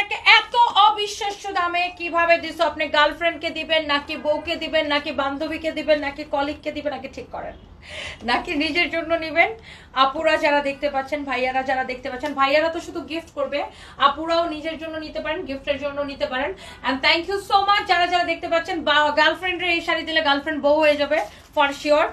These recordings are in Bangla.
শাড়িটাকে এত অবিশ্বাস্য দামে কীভাবে দিছো আপনি গার্লফ্রেন্ডকে দিবেন, নাকি বউকে দিবেন, নাকি বান্ধবীকে দিবেন, নাকি কলিগকে দিবেন, নাকি ঠিক করেন? নাকি নিজের জন্য নেবেন? আপুরা যারা দেখতে পাচ্ছেন, ভাইয়ারা যারা দেখতে পাচ্ছেন, ভাইয়ারা তো শুধু গিফট করবে। আপুরাও নিজের জন্য নিতে পারেন গিফটের জন্য নিতে পারেন। And thank you so much যারা যারা দেখতে পাচ্ছেন গার্লফ্রেন্ডের এই শাড়ি দিলে গার্লফ্রেন্ড বউ হয়ে যাবে ফর শিওর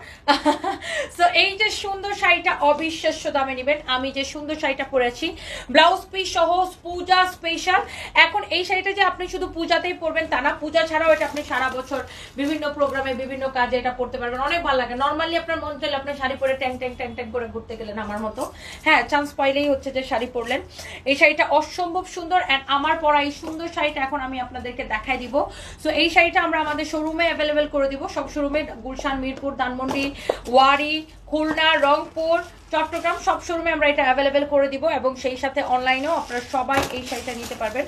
সো এই যে সুন্দর শাড়িটা অবিশ্বাস্য দামে নেবেন। আমি যে সুন্দর শাড়িটা পরেছি ব্লাউজ পিস সহ পূজা স্পেশাল এখন এই শাড়িটা যে আপনি শুধু পূজাতেই পরবেন, তা না, পূজা ছাড়াও এটা আপনি সারা বছর বিভিন্ন প্রোগ্রামে বিভিন্ন কাজে এটা পড়তে পারবেন। অনেক ভালো লাগে। নর্মালি আপনার মন চাইলে আপনার শাড়ি পরে ট্যাং ট্যাং ট্যাং ট্যাং করে ঘুরতে গেলেন আমার মতো। হ্যাঁ চান্স পাইলেই হচ্ছে যে শাড়ি পরলেন। এই শাড়িটা অসম্ভব সুন্দর অ্যান্ড আমার পরা এই সুন্দর শাড়িটা এখন আমি আপনাদেরকে দেখাই দিব। সো এই শাড়িটা আমরা আমাদের শোরুমে অ্যাভেলেবেল করে দিব। সব শোরুমে গুলশান, মিরপুর, ধানমন্ডি, ওয়ারি, খুলনা, রংপুর চট্টগ্রাম সব শোরুমে আমরা এটা অ্যাভেলেবেল করে দিব এবং সেই সাথে অনলাইনেও আপনারা সবাই এই শাড়িটা নিতে পারবেন।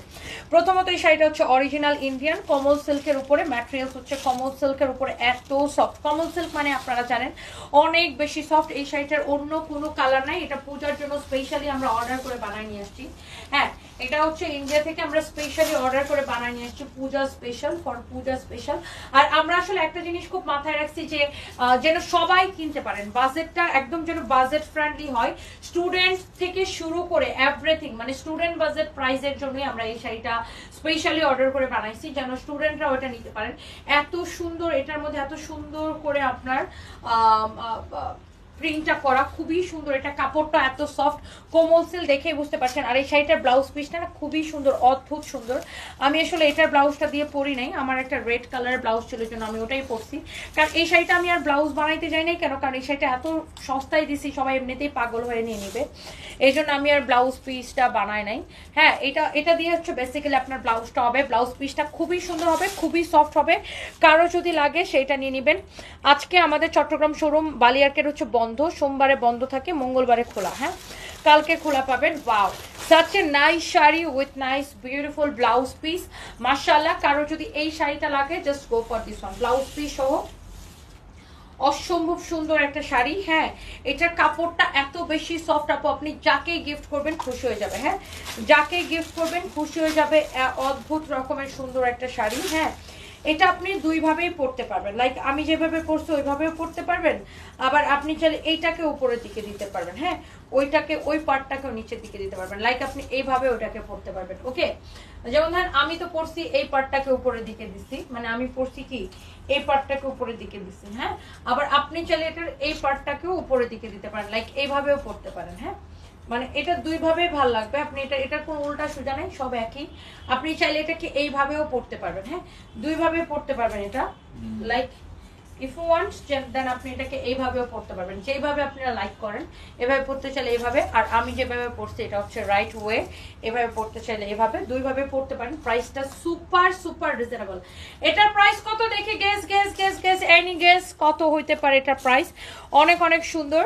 প্রথমত এই শাড়িটা হচ্ছে অরিজিনাল ইন্ডিয়ান কমল সিল্কের উপরে ম্যাটেরিয়ালস হচ্ছে কমল সিল্কের উপরে এত সফট কমল সিল্ক মানে আপনারা জানেন, অনেক বেশি সফট এই শাড়িটার অন্য কোনো কালার নাই, এটা পূজার জন্য স্পেশালি আমরা অর্ডার করে বানাই নিয়ে আসছি। হ্যাঁ এটা হচ্ছে ইন্ডিয়া থেকে আমরা স্পেশালি অর্ডার করে বানাই নিয়ে আসছি, Puja special for Puja special আর আমরা আসলে একটা জিনিস খুব মাথায় রাখছি যে যেন সবাই কিনতে পারেন। বাজেটটা একদম যেন বাজেট ফ্রেন্ডলি হয়। স্টুডেন্ট থেকে শুরু করে এভরিথিং মানে স্টুডেন্ট বাজেট প্রাইসের জন্যই আমরা এই শাড়িটা স্পেশালি অর্ডার করে বানাইছি, যেন স্টুডেন্টরা ওটা নিতে পারেন। এত সুন্দর, এটার মধ্যে এত সুন্দর করে আপনার প্রিন্টটা করা খুবই সুন্দর। এটা কাপড়টা এত সফট কোমল সিল দেখেই বুঝতে পারছেন। আর এই শাড়িটার ব্লাউজ পিসটা না খুবই সুন্দর, অদ্ভুত সুন্দর। আমি আসলে এটার ব্লাউজটা দিয়ে পরি নাই। আমার একটা রেড কালারের ব্লাউজ ছিল জন্য আমি ওটাই পরছি। কারণ এই শাড়িটা আমি আর ব্লাউজ বানাইতে যাই নাই কেন? কারণ এই শাড়িটা এত সস্তায় দিছি, সবাই এমনিতেই পাগল হয়ে নিয়ে নিবে। এই জন্য আমি আর ব্লাউজ পিসটা বানাই নাই। হ্যাঁ এটা এটা দিয়ে হচ্ছে বেসিক্যালি আপনার ব্লাউজটা হবে। ব্লাউজ পিসটা খুবই সুন্দর হবে, খুবই সফট হবে। কারও যদি লাগে সেটা নিয়ে নেবেন। আজকে আমাদের চট্টগ্রাম শোরুম বালিয়ার্কের হচ্ছে বন্ধ। সোমবারে বন্ধ থাকে, মঙ্গলবারে খোলা হ্যাঁ? কালকে খোলা পাবেন wow such a nice sari with nice beautiful blouse piece মার্শাল্লাহ কারও যদি এই শাড়িটা লাগে just go for this one blouse piece সহ। অসম্ভব সুন্দর একটা শাড়ি হ্যাঁ? এটার কাপড়টা এত বেশি সফট আপু, আপনি যাকে গিফট করবেন খুশি হয়ে যাবে হ্যাঁ? যাকে গিফট করবেন খুশি হয়ে যাবে অদ্ভুত রকমের সুন্দর একটা শাড়ি হ্যাঁ? এটা আপনি দুইভাবেই পড়তে পারবেন। লাইক আমি যেভাবে পড়ছি, ওইভাবেও পড়তে পারবেন। আবার আপনি চাইলে এইটাকে উপরের দিকে দিতে পারবেন হ্যাঁ? ওইটাকে, ওই পার্টটাকেও নিচের দিকে দিতে পারবেন। লাইক আপনি এইভাবে ওইটাকে পড়তে পারবেন ওকে যেমন ধরেন, আমি তো পড়ছি এই পার্টটাকে উপরের দিকে দিচ্ছি মানে আমি পড়ছি কি? এই পার্টটাকে উপরের দিকে দিচ্ছি হ্যাঁ? আবার আপনি চাইলে এটার এই পার্টটাকেও উপরের দিকে দিতে পারেন। লাইক এইভাবেও পড়তে পারেন হ্যাঁ? মানে এটা দুইভাবে ভালো লাগবে। আপনি এটা এটার কোনো উল্টা সোজা নেই সব একই। আপনি চাইলে এটাকে এইভাবেও পড়তে পারবেন হ্যাঁ? দুইভাবে পড়তে পারবেন এটা। Like if you want then আপনি এটাকে এইভাবেও পড়তে পারবেন। যেইভাবে আপনারা লাইক করেন এভাবে পড়তে চাইলে এইভাবে। আর আমি যেভাবে পড়ছি এটা হচ্ছে রাইট ওয়ে এভাবে পড়তে চাইলে এভাবে। দুইভাবে পড়তে পারেন। প্রাইসটা সুপার সুপার রিজনেবল এটার প্রাইস কত দেখে? Guess guess guess guess any guess কত হইতে পারে এটার প্রাইস অনেক অনেক সুন্দর।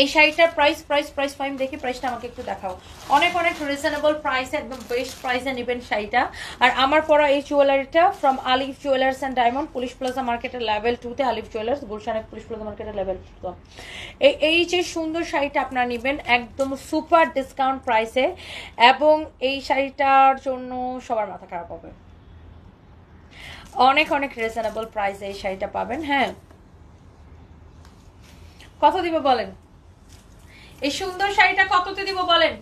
এই শাড়িটার প্রাইস প্রাইস প্রাইস ফাইম দেখি প্রাইসটা আমাকে একটু দেখাও। অনেক অনেক রিজনেবল প্রাইসে একদম বেস্ট প্রাইসে নেবেন শাড়িটা। আর আমার পরা এই জুয়েলারিটা from Alif jewellers and diamond police plaza মার্কেটের লেভেল টুতে আলিফ জুয়েলার্স গুলশানের পুলিশ প্লাজা মার্কেটের লেভেল টু এই এই যে সুন্দর শাড়িটা আপনারা নেবেন, একদম সুপার ডিসকাউন্ট প্রাইসে এবং এই শাড়িটার জন্য সবার মাথা খারাপ হবে। অনেক অনেক রিজনেবল প্রাইসে এই শাড়িটা পাবেন হ্যাঁ। কত দিবে বলেন? এই সুন্দর শাড়িটা কততে দিব বলেন?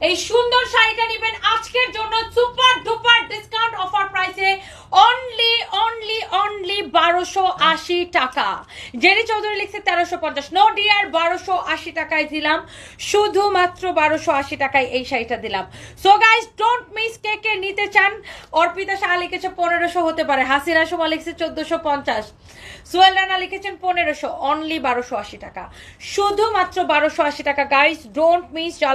এই সুন্দর শাড়িটা নেবেন আজকের জন্য সুপার ডুপার ডিসকাউন্ট অফার প্রাইসে অনলি অনলি অনলি বারোশো আশি টাকা। জেরি চৌধুরী লিখছে তেরোশো পঞ্চাশ। নো ডিয়ার বারোশো আশি টাকায় দিলাম। শুধুমাত্র বারোশো আশি টাকায় এই শাড়িটা দিলাম। সো গাইজ ডোন্ট মিস কে কে নিতে চান, অর্পিতা শাহ লিখেছে পনেরোশো হতে পারে। হাসিরা সোমা লিখছে চোদ্দশো পঞ্চাশ। সোহেল রানা লিখেছেন পনেরোশো অনলি বারোশো আশি টাকা। শুধুমাত্র বারোশো আশি টাকা। গাইজ ডোন্ট মিস যা